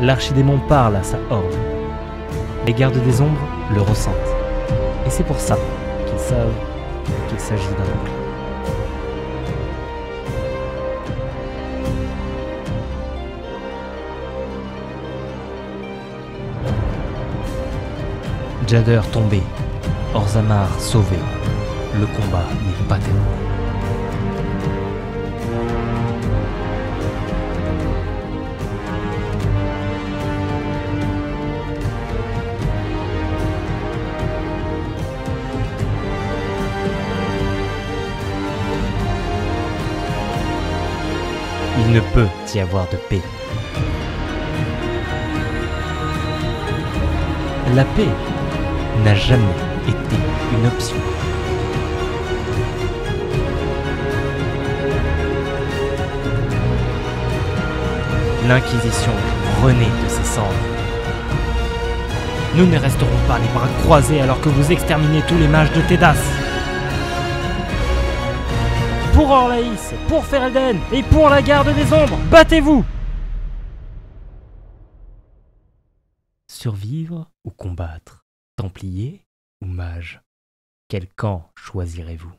l'archidémon parle à sa horde. Les gardes des ombres le ressentent. Et c'est pour ça qu'ils savent qu'il s'agit d'un oncle. Jader tombé, Orzamar sauvé. Le combat n'est pas terminé. Il ne peut y avoir de paix. La paix n'a jamais été une option. L'Inquisition renaît de ses cendres. Nous ne resterons pas les bras croisés alors que vous exterminez tous les mages de Tédas. Pour Orlaïs, pour Ferelden et pour la garde des ombres, battez-vous! Survivre ou combattre Templier ou mage Quel camp choisirez-vous?